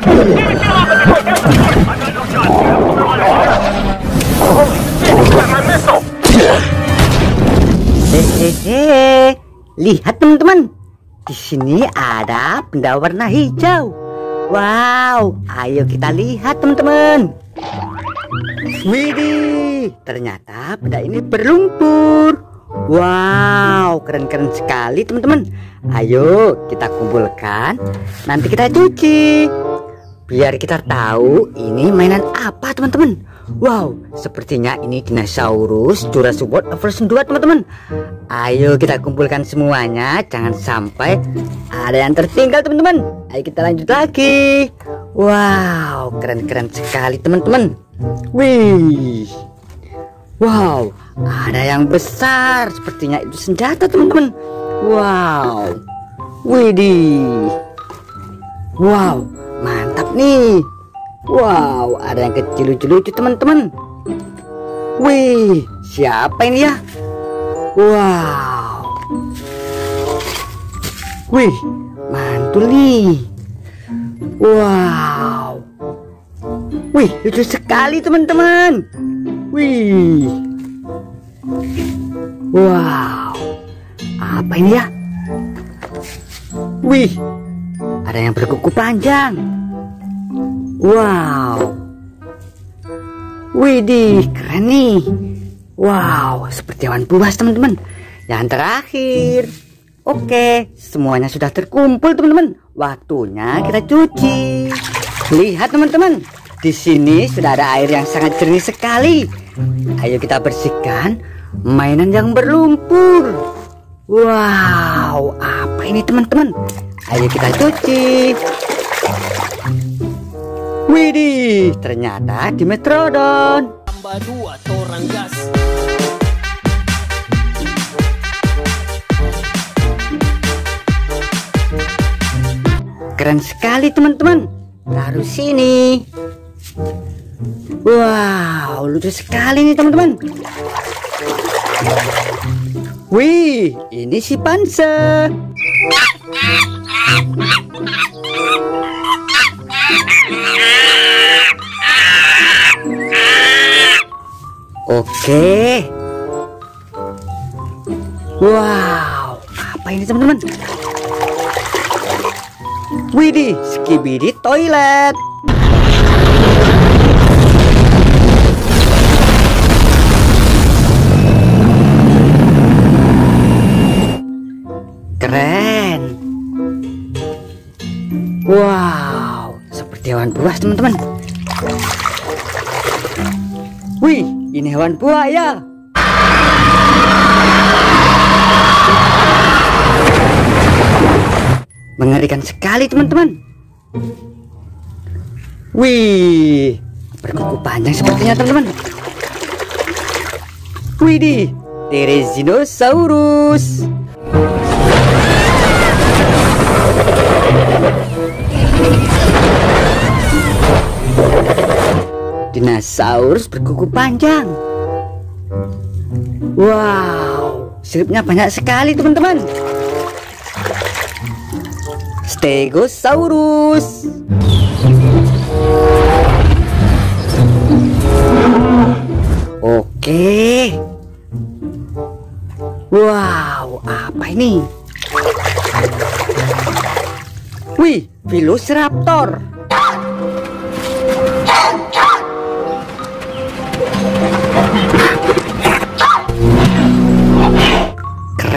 Hehehe, lihat teman-teman. Di sini ada benda warna hijau. Wow, ayo kita lihat teman-teman. Widih, ternyata benda ini berlumpur. Wow, keren-keren sekali teman-teman. Ayo kita kumpulkan, nanti kita cuci. Biar kita tahu ini mainan apa teman-teman. Wow, sepertinya ini dinosaurus Jurassic World version 2 teman-teman. Ayo kita kumpulkan semuanya, jangan sampai ada yang tertinggal teman-teman. Ayo kita lanjut lagi. Wow, keren-keren sekali teman-teman. Wih. Wow, ada yang besar, sepertinya itu senjata teman-teman. Wow. Widih. Wow, nih. Wow, ada yang kecil lucu-lucu teman-teman. Wih, siapa ini ya? Wow. Wih, mantul nih. Wow. Wih, lucu sekali teman-teman. Wih. Wow. Apa ini ya? Wih, ada yang berkuku panjang. Wow. Widih, keren nih. Wow, seperti awan buas teman-teman. Yang terakhir. Oke, semuanya sudah terkumpul teman-teman. Waktunya kita cuci. Lihat teman-teman, di sini sudah ada air yang sangat jernih sekali. Ayo kita bersihkan mainan yang berlumpur. Wow, apa ini teman-teman? Ayo kita cuci. Widih, ternyata Dimetrodon. tambah dua torang gas Keren sekali teman-teman. Taruh sini. Wow, lucu sekali nih teman-teman. Wih, ini si Panse. Oke. Wow, apa ini teman-teman? Widih, skibidi toilet. Keren. Wow, seperti hewan buas teman-teman. Ini hewan buaya. Mengerikan sekali teman-teman. Wih, berkuku panjang sepertinya teman-teman. Widih, Therizinosaurus. Dinosaurus berkuku panjang. Wow, siripnya banyak sekali teman-teman. Stegosaurus. Oke. Wow, apa ini? Wih, Velociraptor.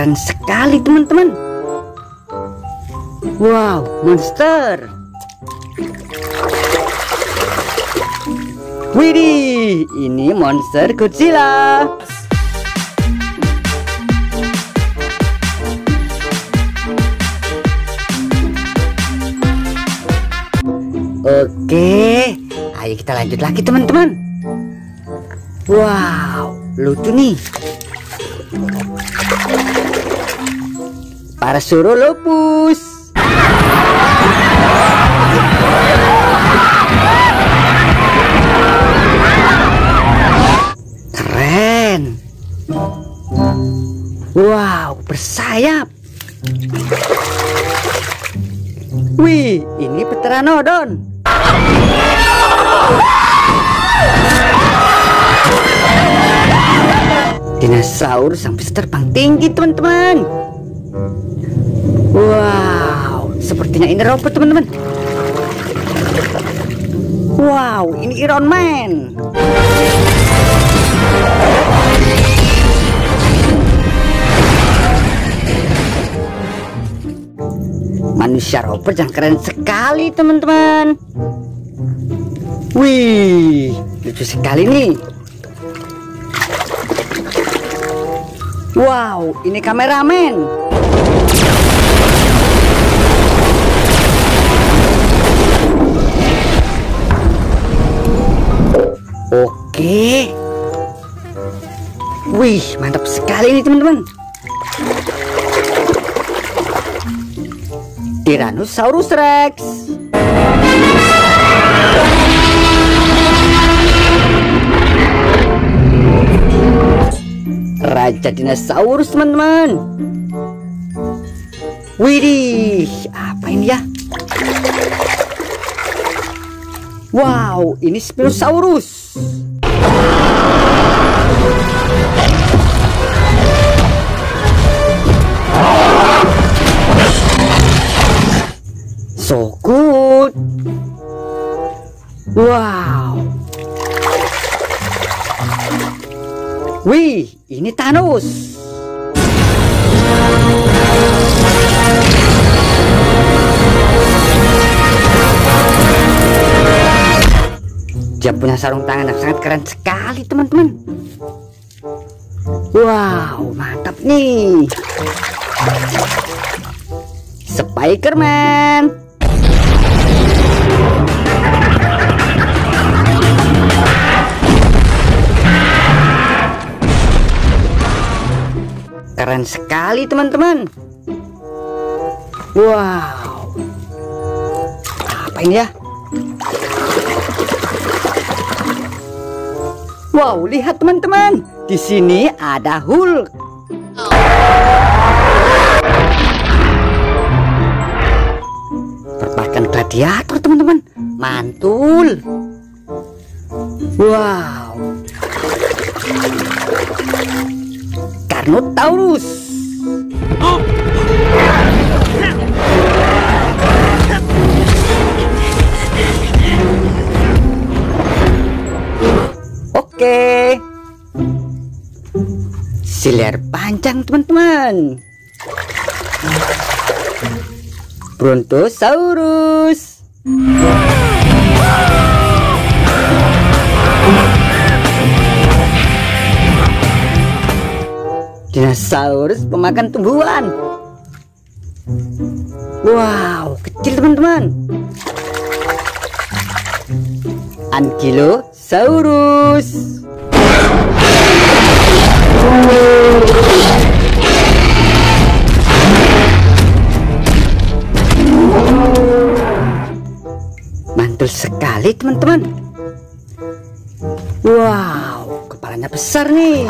Keren sekali teman-teman. Wow, monster. Widih, ini monster Godzilla. Oke, ayo kita lanjut lagi teman-teman. Wow, lucu nih. Parasaurolophus. Keren. Wow, bersayap. Wih, ini Pteranodon. Dinosaurus bisa terbang tinggi teman-teman Wow Sepertinya ini robot teman-teman. Wow ini Iron Man. Manusia robot yang keren sekali teman-teman. Wih lucu sekali nih. Wow, ini kameramen. Oke. Wih, mantap sekali ini teman-teman. Tyrannosaurus Rex. Raja dinosaurus teman-teman Widih Apa ini ya Wow ini Spinosaurus So good Wow Wih, ini Thanos. Dia punya sarung tangan yang sangat keren sekali, teman-teman. Wow, mantap nih. Spiderman. Keren sekali teman-teman. Wow. Apa ini ya? Wow lihat teman-teman. Di sini ada Hulk Gladiator teman-teman Mantul Wow Carnotaurus. Oke. Siler panjang teman-teman. Brontosaurus. Dinosaurus pemakan tumbuhan. Wow, kecil teman-teman. Ankylosaurus. Mantul sekali teman-teman. Wow, kepalanya besar nih.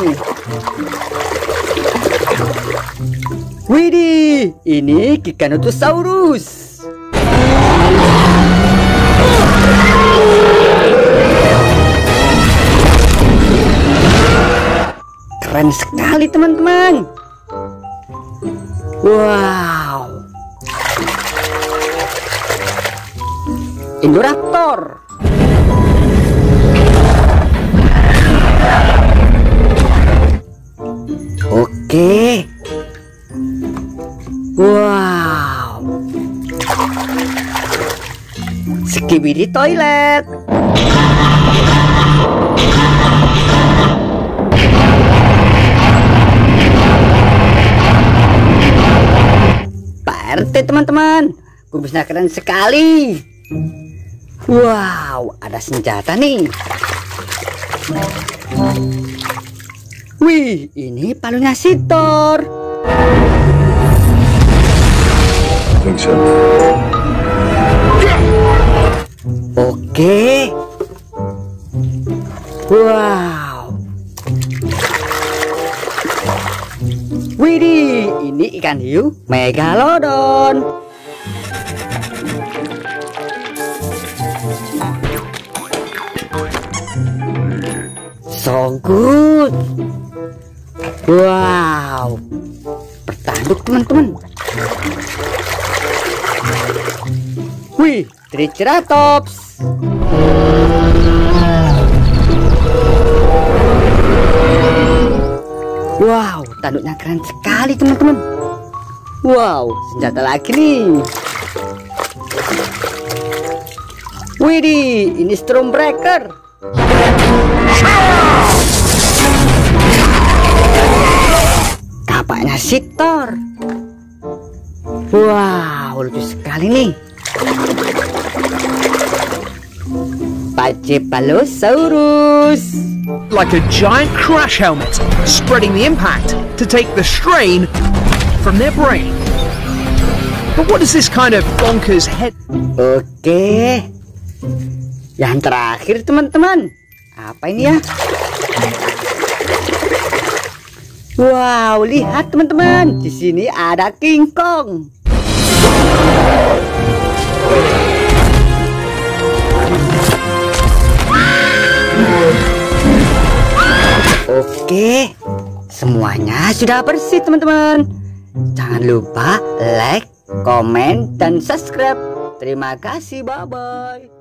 Widih, ini Giganotosaurus. Keren sekali teman-teman. Wow. Indoraptor. Oke. Wow. Skibidi toilet. Pak RT teman-teman, kumisnya keren sekali. Wow, ada senjata nih. Wih, ini palunya Sitor. so. Oke. Wow. Widih, ini ikan hiu megalodon. Bagus. Wow, bertanduk teman-teman. Wih, Triceratops. Wow, tanduknya keren sekali teman-teman. Wow, senjata lagi nih. Widih, ini Stormbreaker. Kapaknya Siktor. Wow, lucu sekali nih. Pachypalosaurus. like a giant crash helmet, spreading the impact to take the strain from their brain. But what does this kind of bonkers head Oke. Yang terakhir teman-teman. Apa ini ya? Wow, lihat teman-teman. Di sini ada King Kong. Oke. Semuanya sudah bersih teman-teman. Jangan lupa like, komen, dan subscribe. Terima kasih, bye-bye.